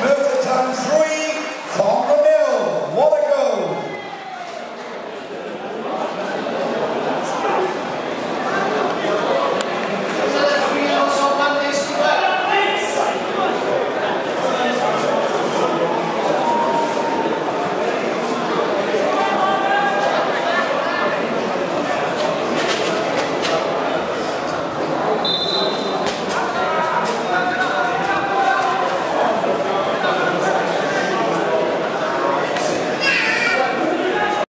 Move the time through.